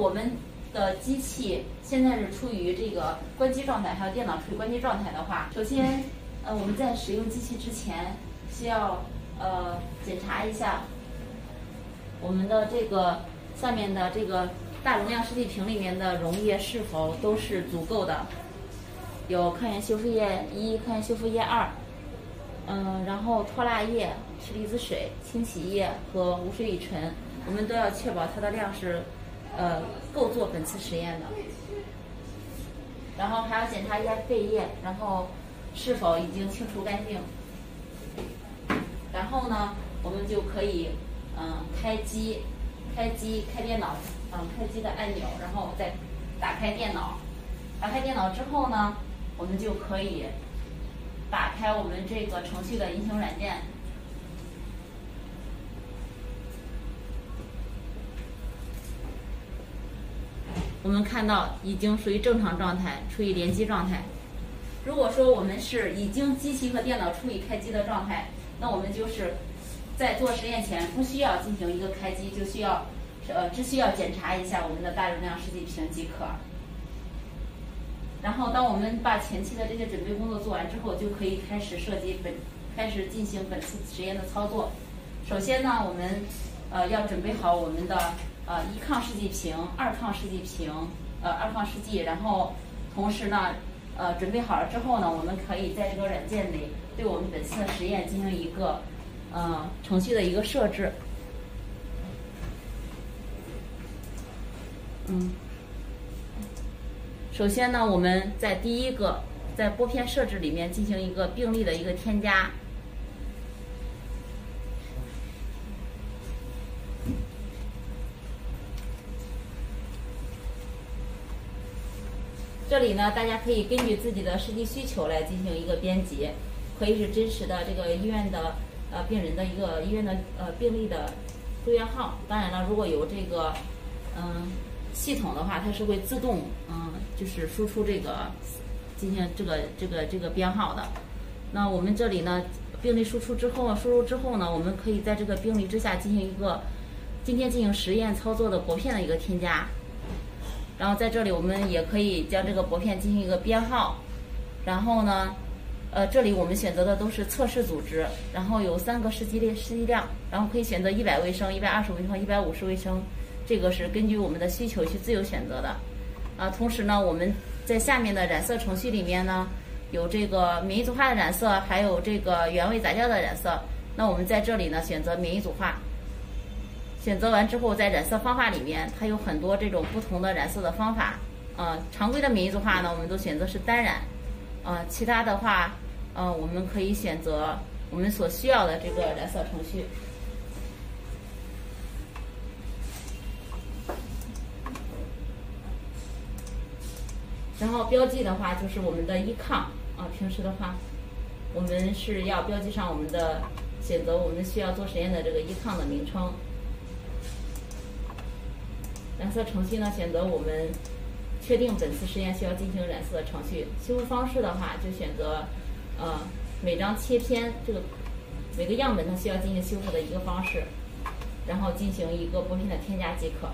我们的机器现在是处于这个关机状态，还有电脑处于关机状态的话，首先，呃，我们在使用机器之前，需要呃检查一下我们的这个下面的这个大容量湿地瓶里面的溶液是否都是足够的，有抗原修复液一、抗原修复液二，嗯，然后脱蜡液、吃离子水、清洗液和无水乙醇，我们都要确保它的量是。呃，够做本次实验的，然后还要检查一下肺液，然后是否已经清除干净。然后呢，我们就可以嗯开机，开机开电脑，嗯开机的按钮，然后再打开电脑。打开电脑之后呢，我们就可以打开我们这个程序的运行软件。我们看到已经属于正常状态，处于联机状态。如果说我们是已经机器和电脑处于开机的状态，那我们就是在做实验前不需要进行一个开机，就需要呃只需要检查一下我们的大容量试剂瓶即可。然后当我们把前期的这些准备工作做完之后，就可以开始设计本开始进行本次实验的操作。首先呢，我们呃要准备好我们的。呃，一抗试剂瓶，二抗试剂瓶，呃，二抗试剂，然后同时呢，呃，准备好了之后呢，我们可以在这个软件里对我们本次的实验进行一个呃程序的一个设置。嗯，首先呢，我们在第一个在拨片设置里面进行一个病例的一个添加。这里呢，大家可以根据自己的实际需求来进行一个编辑，可以是真实的这个医院的呃病人的一个医院的呃病例的住院号。当然了，如果有这个嗯系统的话，它是会自动嗯就是输出这个进行这个这个这个编号的。那我们这里呢，病例输出之后，输入之后呢，我们可以在这个病例之下进行一个今天进行实验操作的薄片的一个添加。然后在这里，我们也可以将这个薄片进行一个编号。然后呢，呃，这里我们选择的都是测试组织，然后有三个试剂列试剂量，然后可以选择一百微升、一百二十微升、一百五十微升，这个是根据我们的需求去自由选择的。啊，同时呢，我们在下面的染色程序里面呢，有这个免疫组化的染色，还有这个原位杂交的染色。那我们在这里呢，选择免疫组化。选择完之后，在染色方法里面，它有很多这种不同的染色的方法。呃，常规的免疫组化呢，我们都选择是单染。呃，其他的话，呃，我们可以选择我们所需要的这个染色程序。然后标记的话，就是我们的一抗。啊，平时的话，我们是要标记上我们的选择我们需要做实验的这个一抗的名称。染色程序呢？选择我们确定本次实验需要进行染色的程序。修复方式的话，就选择呃每张切片这个每个样本它需要进行修复的一个方式，然后进行一个玻片的添加即可。